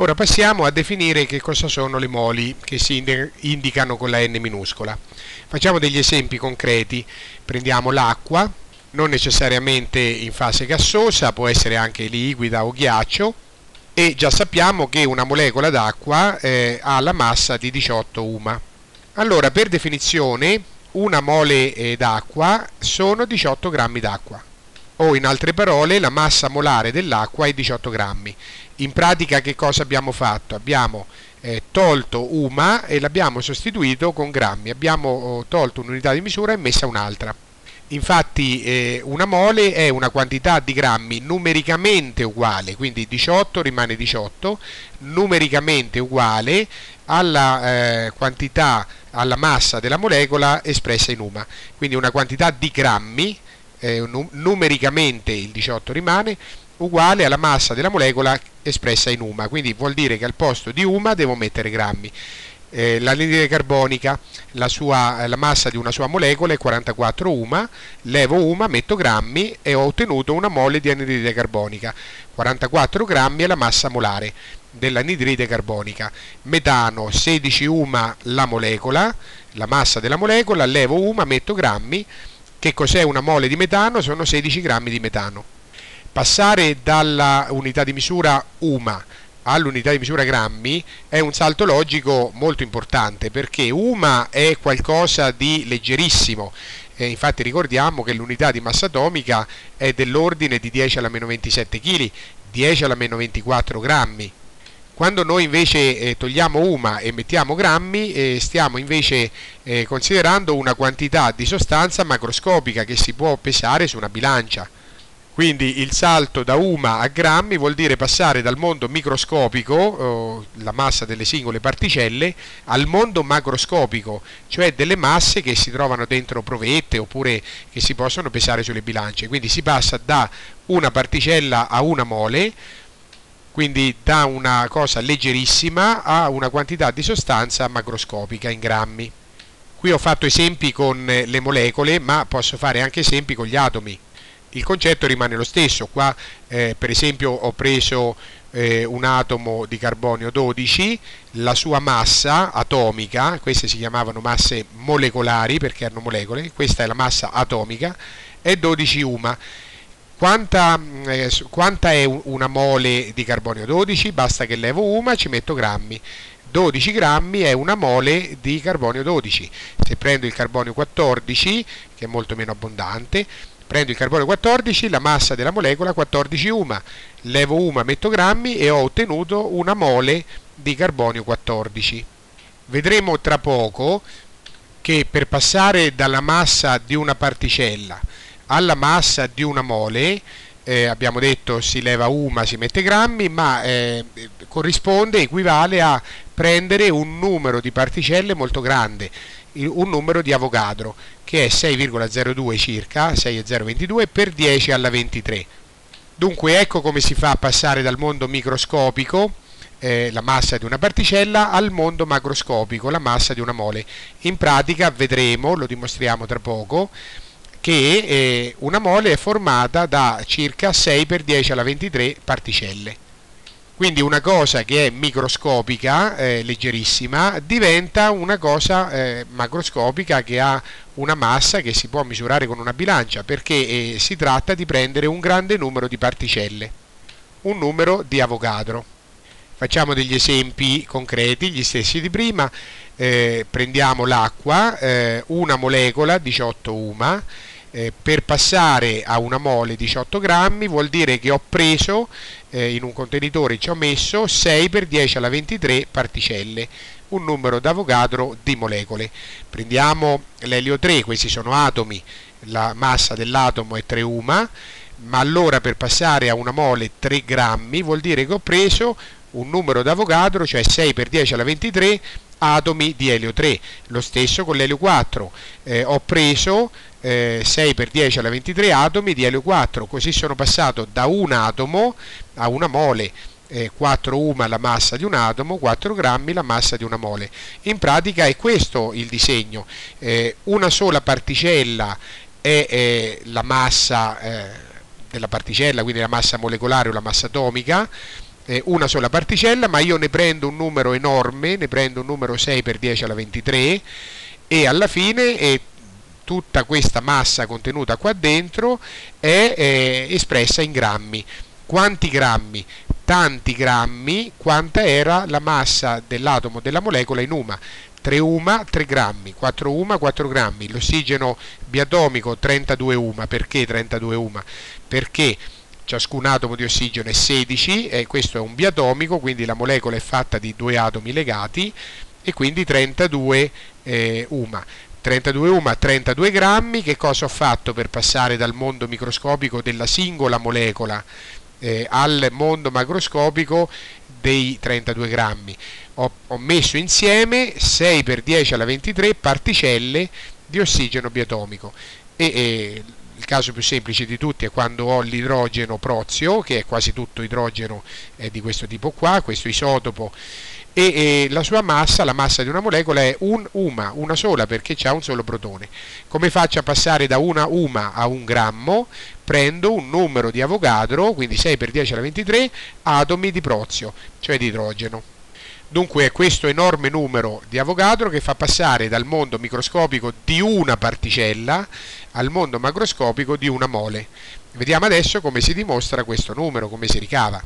Ora passiamo a definire che cosa sono le moli che si indicano con la n minuscola. Facciamo degli esempi concreti. Prendiamo l'acqua, non necessariamente in fase gassosa, può essere anche liquida o ghiaccio, e già sappiamo che una molecola d'acqua eh, ha la massa di 18 UMA. Allora, per definizione, una mole eh, d'acqua sono 18 grammi d'acqua o in altre parole la massa molare dell'acqua è 18 grammi. In pratica che cosa abbiamo fatto? Abbiamo eh, tolto UMA e l'abbiamo sostituito con grammi, abbiamo oh, tolto un'unità di misura e messa un'altra. Infatti eh, una mole è una quantità di grammi numericamente uguale, quindi 18 rimane 18, numericamente uguale alla eh, quantità, alla massa della molecola espressa in UMA. Quindi una quantità di grammi eh, numericamente il 18 rimane uguale alla massa della molecola espressa in UMA, quindi vuol dire che al posto di UMA devo mettere grammi. Eh, l'anidride carbonica, la, sua, la, massa di una sua molecola è 44 UMA, levo UMA, metto grammi e ho ottenuto una mole di anidride carbonica. 44 grammi è la massa molare dell'anidride carbonica. Metano 16 UMA la molecola, la massa della molecola, levo UMA, metto grammi che cos'è una mole di metano? Sono 16 grammi di metano. Passare dalla unità di misura UMA all'unità di misura grammi è un salto logico molto importante perché UMA è qualcosa di leggerissimo e infatti ricordiamo che l'unità di massa atomica è dell'ordine di 10 alla meno 27 kg 10 alla meno 24 grammi quando noi invece eh, togliamo UMA e mettiamo grammi, eh, stiamo invece eh, considerando una quantità di sostanza macroscopica che si può pesare su una bilancia. Quindi il salto da UMA a grammi vuol dire passare dal mondo microscopico, la massa delle singole particelle, al mondo macroscopico, cioè delle masse che si trovano dentro provette oppure che si possono pesare sulle bilance. Quindi si passa da una particella a una mole, quindi da una cosa leggerissima a una quantità di sostanza macroscopica in grammi. Qui ho fatto esempi con le molecole, ma posso fare anche esempi con gli atomi. Il concetto rimane lo stesso. Qua, eh, per esempio, ho preso eh, un atomo di carbonio 12, la sua massa atomica, queste si chiamavano masse molecolari perché erano molecole, questa è la massa atomica, è 12 UMA quanta, eh, quanta, è una mole di carbonio 12? Basta che levo UMA e ci metto grammi. 12 grammi è una mole di carbonio 12. Se prendo il carbonio 14, che è molto meno abbondante, prendo il carbonio 14, la massa della molecola 14 UMA, levo UMA, metto grammi e ho ottenuto una mole di carbonio 14. Vedremo tra poco che per passare dalla massa di una particella alla massa di una mole eh, abbiamo detto si leva UMA, si mette grammi, ma eh, corrisponde, equivale a prendere un numero di particelle molto grande, un numero di Avogadro, che è 6,02 circa, 6,022 per 10 alla 23. Dunque ecco come si fa a passare dal mondo microscopico, eh, la massa di una particella, al mondo macroscopico, la massa di una mole. In pratica vedremo, lo dimostriamo tra poco, che eh, una mole è formata da circa 6 per 10 alla 23 particelle. Quindi una cosa che è microscopica, eh, leggerissima, diventa una cosa eh, macroscopica che ha una massa che si può misurare con una bilancia, perché eh, si tratta di prendere un grande numero di particelle, un numero di Avogadro. Facciamo degli esempi concreti, gli stessi di prima. Eh, prendiamo l'acqua, eh, una molecola, 18 UMA, eh, per passare a una mole 18 grammi vuol dire che ho preso eh, in un contenitore ci ho messo 6 per 10 alla 23 particelle un numero d'Avogadro di molecole. Prendiamo l'elio 3 questi sono atomi la massa dell'atomo è 3 UMA ma allora per passare a una mole 3 grammi vuol dire che ho preso un numero d'Avogadro cioè 6 per 10 alla 23 atomi di elio 3 lo stesso con l'elio 4 eh, ho preso eh, 6 per 10 alla 23 atomi di elio 4 così sono passato da un atomo a una mole. Eh, 4 UMA la massa di un atomo 4 grammi la massa di una mole. In pratica è questo il disegno. Eh, una sola particella è, la massa eh, della particella quindi la massa molecolare o la massa atomica eh, una sola particella, ma io ne prendo un numero enorme, ne prendo un numero 6 per 10 alla 23 e alla fine eh, tutta questa massa contenuta qua dentro è eh, espressa in grammi. Quanti grammi? Tanti grammi, quanta era la massa dell'atomo della molecola in UMA. 3 UMA 3 grammi, 4 UMA 4 grammi, l'ossigeno biatomico 32 UMA, perché 32 UMA? Perché ciascun atomo di ossigeno è 16 e questo è un biatomico, quindi la molecola è fatta di due atomi legati e quindi 32 eh, UMA. 32 UMA, 32 grammi, che cosa ho fatto per passare dal mondo microscopico della singola molecola eh, al mondo macroscopico dei 32 grammi? Ho, ho messo insieme 6 per 10 alla 23 particelle di ossigeno biatomico e, e il caso più semplice di tutti è quando ho l'idrogeno prozio, che è quasi tutto idrogeno eh, di questo tipo qua, questo isotopo e, e, la sua massa, la massa di una molecola è un UMA, una sola perché ha un solo protone. Come faccio a passare da una UMA a un grammo? Prendo un numero di Avogadro, quindi 6 per 10 alla 23, atomi di prozio, cioè di idrogeno. Dunque è questo enorme numero di Avogadro che fa passare dal mondo microscopico di una particella al mondo macroscopico di una mole. Vediamo adesso come si dimostra questo numero, come si ricava.